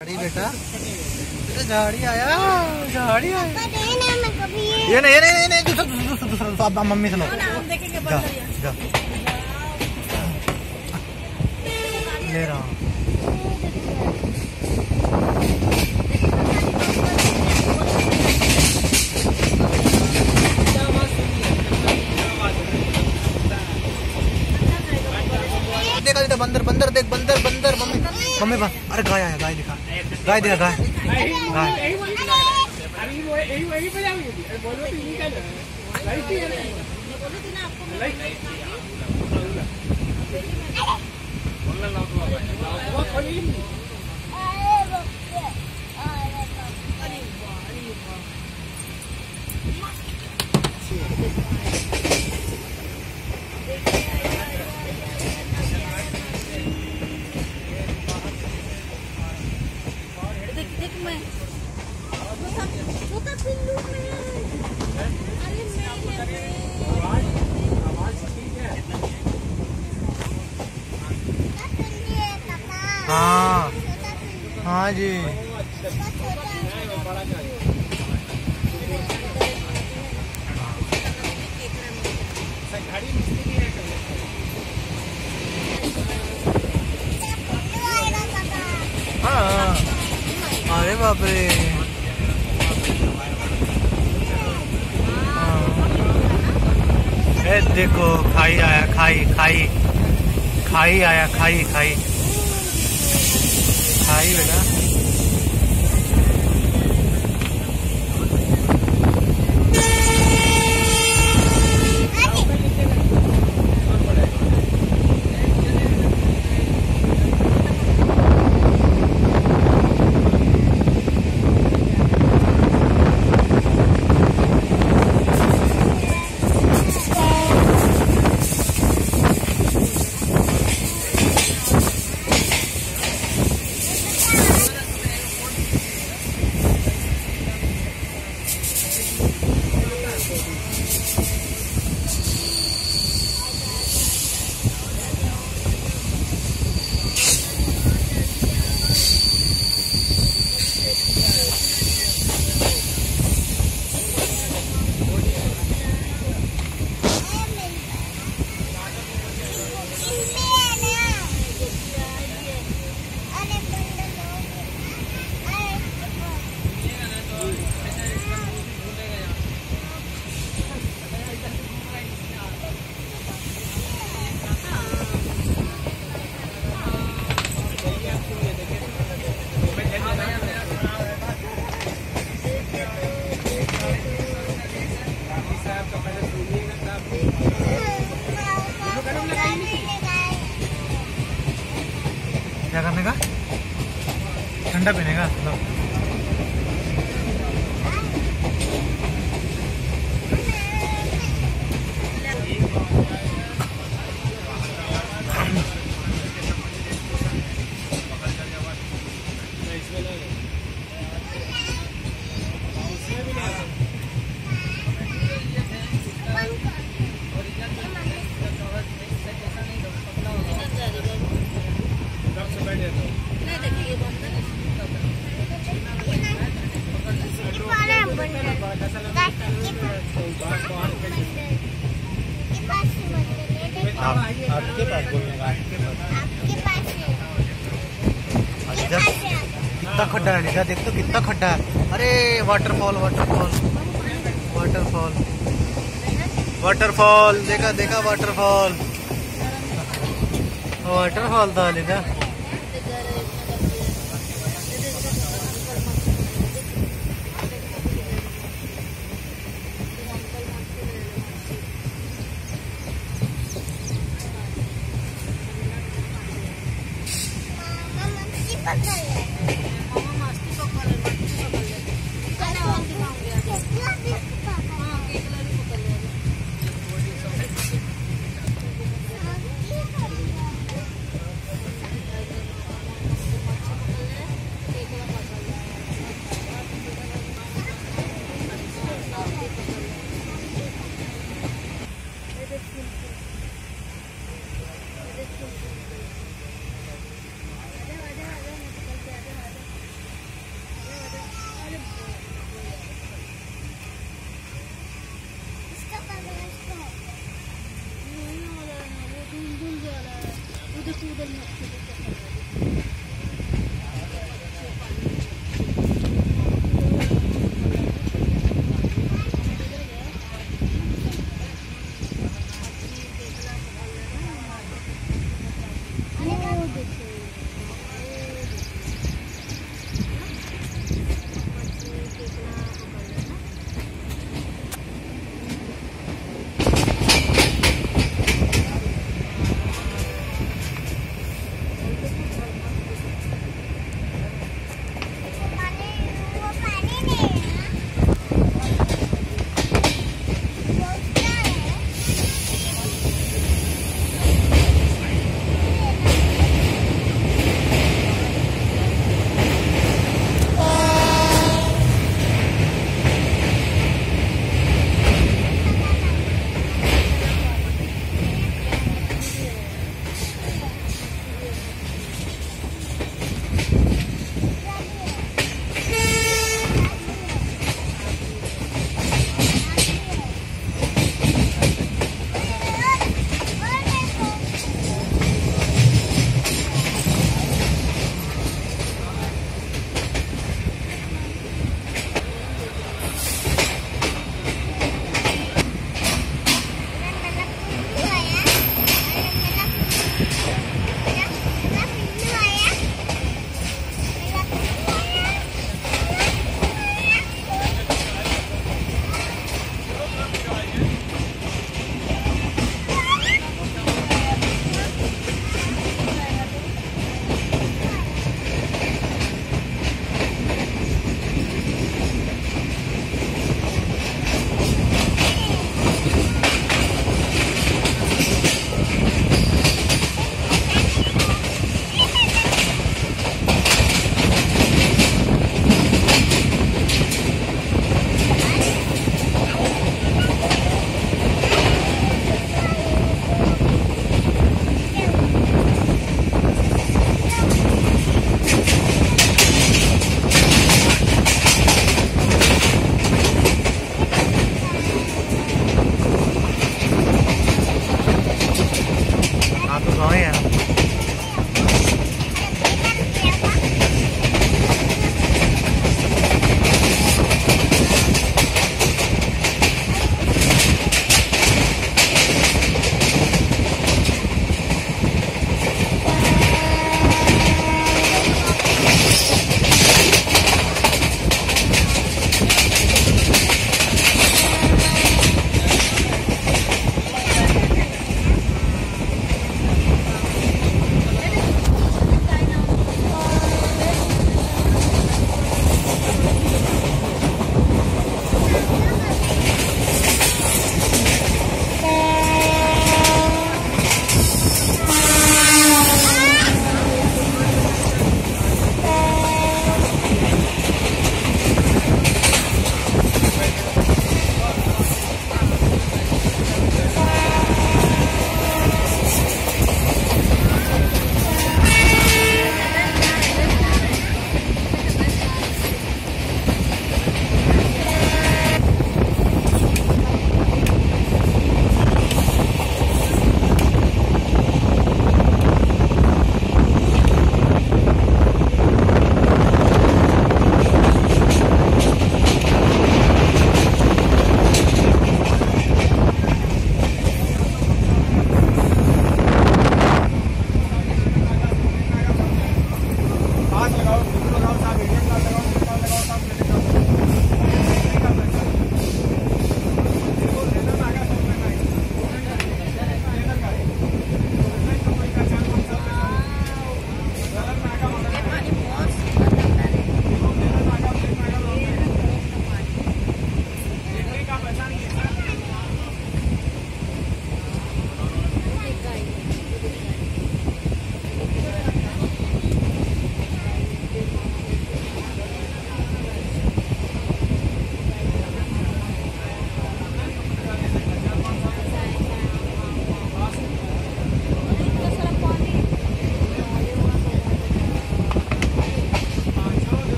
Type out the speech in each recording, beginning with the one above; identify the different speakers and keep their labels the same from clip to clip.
Speaker 1: झाड़ी बेटा। झाड़ी आया झाड़ी आया।
Speaker 2: ये
Speaker 1: ये नहीं ये नहीं नहीं दूसरा दूसरा दूसरा मम्मी से लो।
Speaker 3: हम देखेंगे
Speaker 1: जा जा। ले रहा हूँ देखा देखा बंदर बंदर देख, बंदर बंदर। मम्मी मम्मी बा, अरे गाय आया, गाय दिखा। गाय दिखा, गाय। गाय।
Speaker 3: देख देख मैं। छोटा पिल्लू अरे मैं
Speaker 1: हाँ। हाँ जी। अरे बाप रे हाँ। ए, देखो, खाई आया, खाई खाई। खाई आया, खाई खाई। खाई बेटा। ठंडा पीने का इधर कितना खड्डा है, निशा देख तो कितना खड्डा है। अरे वाटरफॉल वाटरफॉल वाटरफॉल वाटरफॉल देखा देखा वाटरफॉल वाटरफॉल था लिखा 谢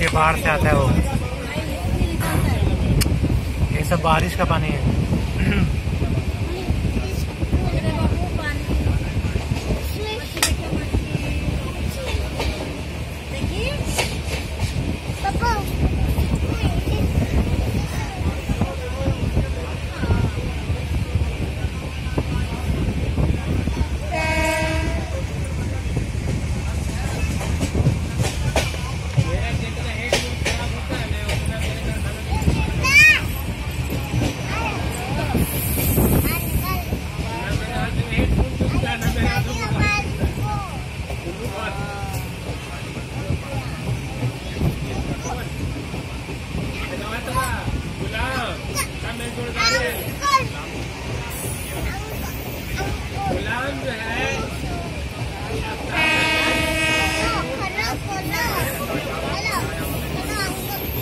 Speaker 1: ऊँचे पहाड़ से आता है वो। ये सब बारिश का पानी है।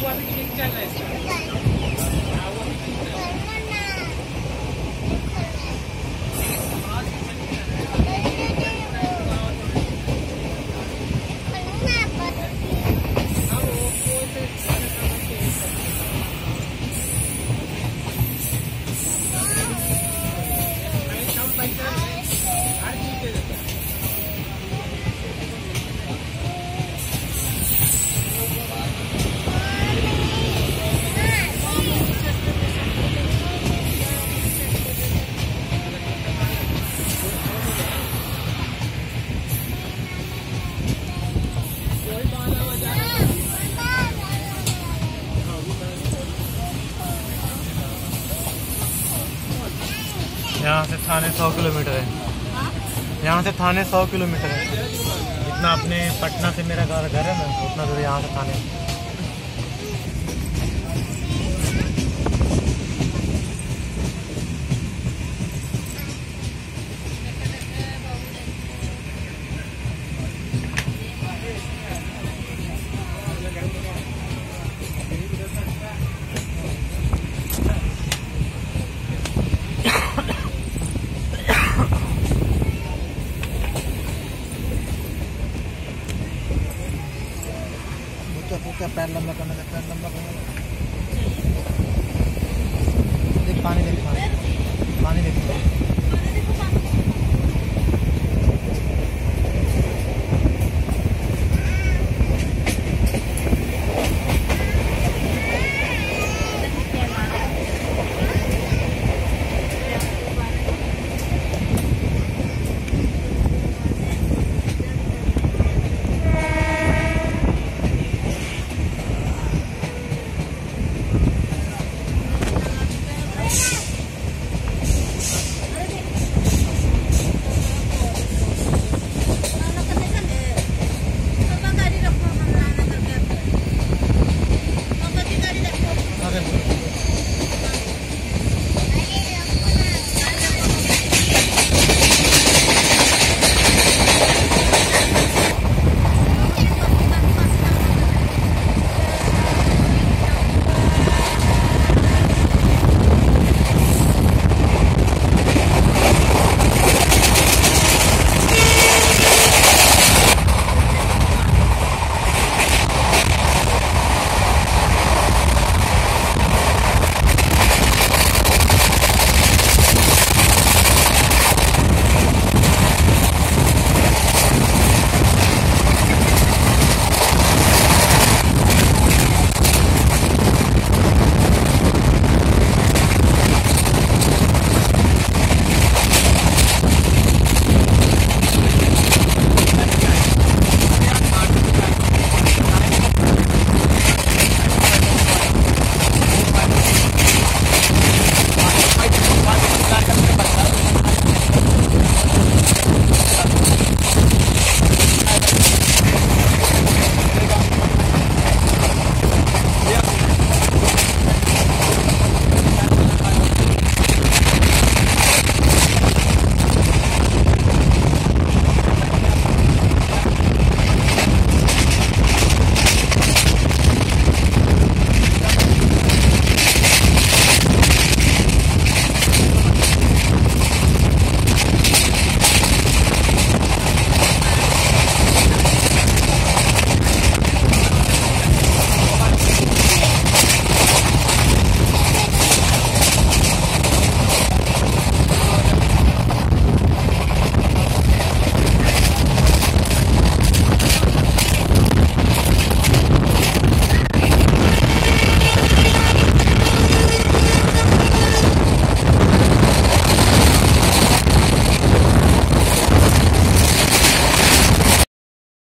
Speaker 1: यहाँ से यहाँ से थाने सौ किलोमीटर है। जितना अपने पटना से मेरा घर घर है ना, उतना दूर यहाँ से थाने। क्या पैर लंबा करना है पैर लंबा करना। देख पानी देख पानी। पानी देख।